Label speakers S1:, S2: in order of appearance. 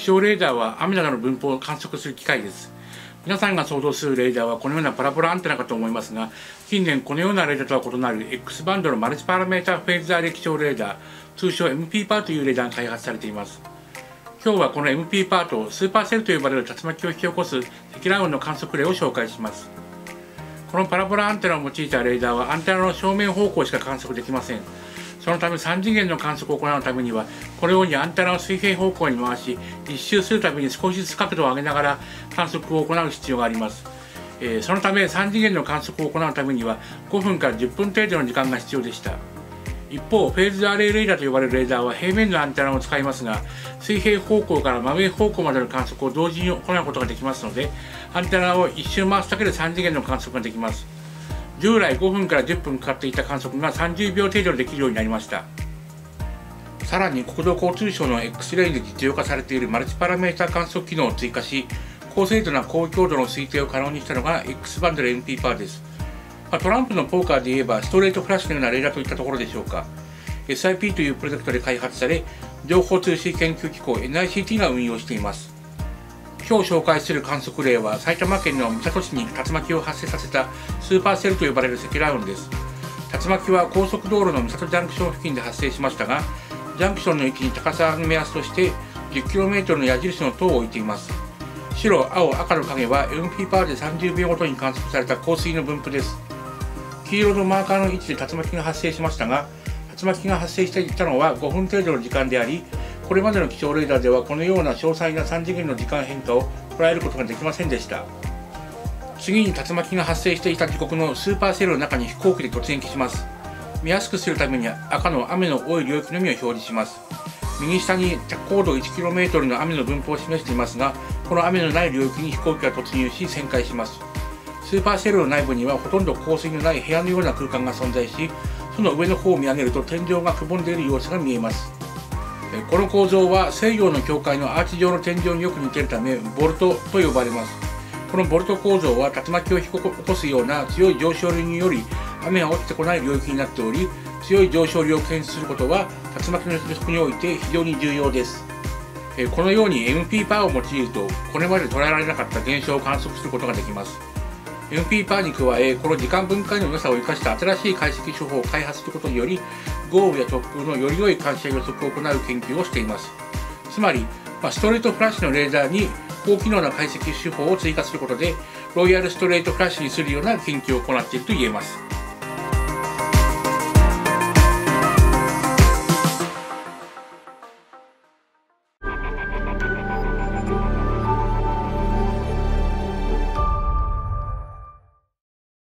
S1: 気象レーダーは雨などの分布を観測する機械です。皆さんが想像するレーダーはこのようなパラボラアンテナかと思いますが近年このようなレーダーとは異なる X バンドのマルチパラメータフェーズアレ気象レーダー通称 MP パーというレーダーが開発されています。今日はこの MP パートスーパーセルと呼ばれる竜巻を引き起こす積乱雲の観測例を紹介します。このパラボラアンテナを用いたレーダーはアンテナの正面方向しか観測できません。そのため3次元の観測を行うためにはこのようにアンテナを水平方向に回し一周するたびに少しずつ角度を上げながら観測を行う必要があります。えー、そのため3次元の観測を行うためには5分から10分程度の時間が必要でした。一方フェーズアレイレーダーと呼ばれるレーダーは平面のアンテナを使いますが水平方向から真上方向までの観測を同時に行うことができますのでアンテナを一周回すだけで3次元の観測ができます。従来5分から10分かかっていた観測が30秒程度でできるようになりました。さらに国土交通省の X レインで実用化されているマルチパラメータ観測機能を追加し高精度な高強度の推定を可能にしたのが X バンドル MP パーです。ま、トランプのポーカーで言えばストレートフラッシュのようなレーダーといったところでしょうか。SIP というプロジェクトで開発され情報通信研究機構 NICT が運用しています。今日紹介する観測例は埼玉県の三郷市に竜巻を発生させたスーパーセルと呼ばれる積乱雲です。竜巻は高速道路の三郷ジャンクション付近で発生しましたがジャンクションの位置に高さの目安として 10km の矢印の塔を置いています。白、青、赤の影は MP パーで30秒ごとに観測された降水の分布です。黄色のマーカーの位置で竜巻が発生しましたが竜巻が発生していたのは5分程度の時間でありこれまでの気象レーダーではこのような詳細な3次元の時間変化を捉えることができませんでした。次に竜巻が発生していた時刻のスーパーセルの中に飛行機で突撃します。見やすくするために赤の雨の多い領域のみを表示します。右下に高度 1km の雨の分布を示していますがこの雨のない領域に飛行機が突入し旋回します。スーパーセルの内部にはほとんど降水のない部屋のような空間が存在しその上の方を見上げると天井がくぼんでいる様子が見えます。この構造は西洋の教会のアーチ状の天井によく似ているためボルトと呼ばれます。このボルト構造は竜巻を起こすような強い上昇流により雨が落ちてこない領域になっており強い上昇流を検出することは竜巻の予測において非常に重要です。このように MP パワーを用いるとこれまで捉えられなかった現象を観測することができます。MP パーに加えこの時間分解の良さを生かした新しい解析手法を開発することにより豪雨や突風のより良い監視や予測を行う研究をしています。つまり、ま、ストレートフラッシュのレーダーに高機能な解析手法を追加することでロイヤルストレートフラッシュにするような研究を行っていると言えます。